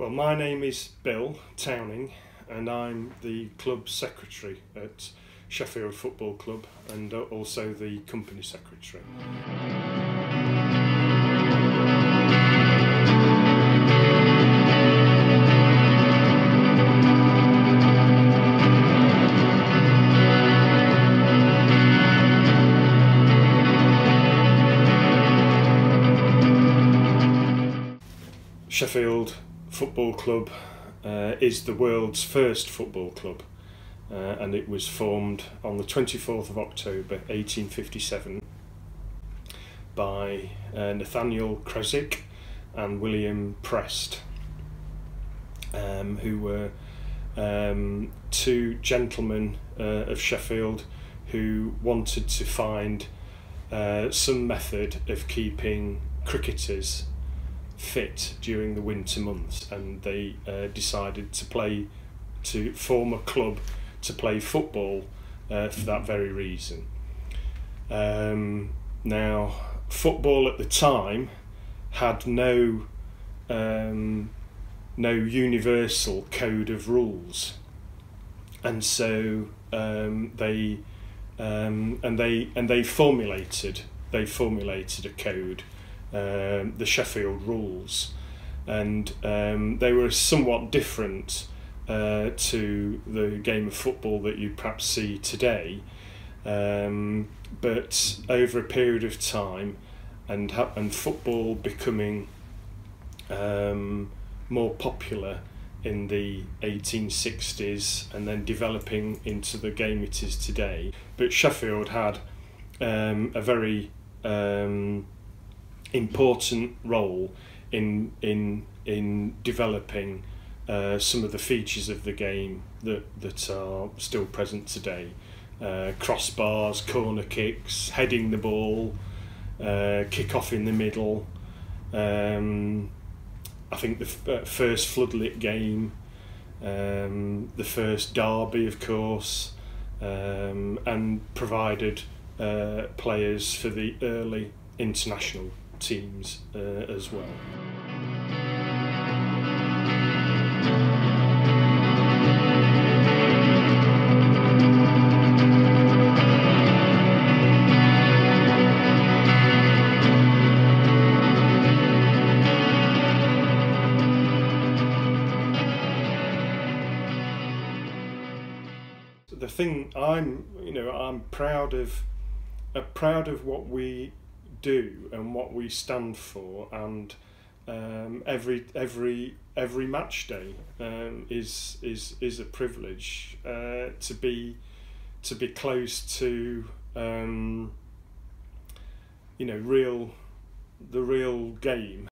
Well, my name is Bill Towning, and I'm the club secretary at Sheffield Football Club and also the company secretary. Sheffield Football Club uh, is the world's first football club uh, and it was formed on the 24th of October 1857 by uh, Nathaniel Creswick and William Prest um, who were um, two gentlemen uh, of Sheffield who wanted to find uh, some method of keeping cricketers fit during the winter months, and they uh, decided to play to form a club to play football uh, for that very reason. Um, now, football at the time had no um, no universal code of rules, and so um, they um, and they and they formulated they formulated a code um, the Sheffield rules, and um, they were somewhat different uh, to the game of football that you perhaps see today. Um, but over a period of time, and and football becoming um, more popular in the 1860s and then developing into the game it is today. But Sheffield had um, a very um, important role in in in developing uh, some of the features of the game that that are still present today. Uh, crossbars, corner kicks, heading the ball, uh, kick off in the middle. Um, I think the uh, first floodlit game, um, the first derby, of course, um, and provided uh, players for the early international teams uh, as well. the thing I'm, you know, I'm proud of, uh, proud of what we do and what we stand for and um, every every every match day um, is is is a privilege uh, to be to be close to um, you know real the real game